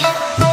you.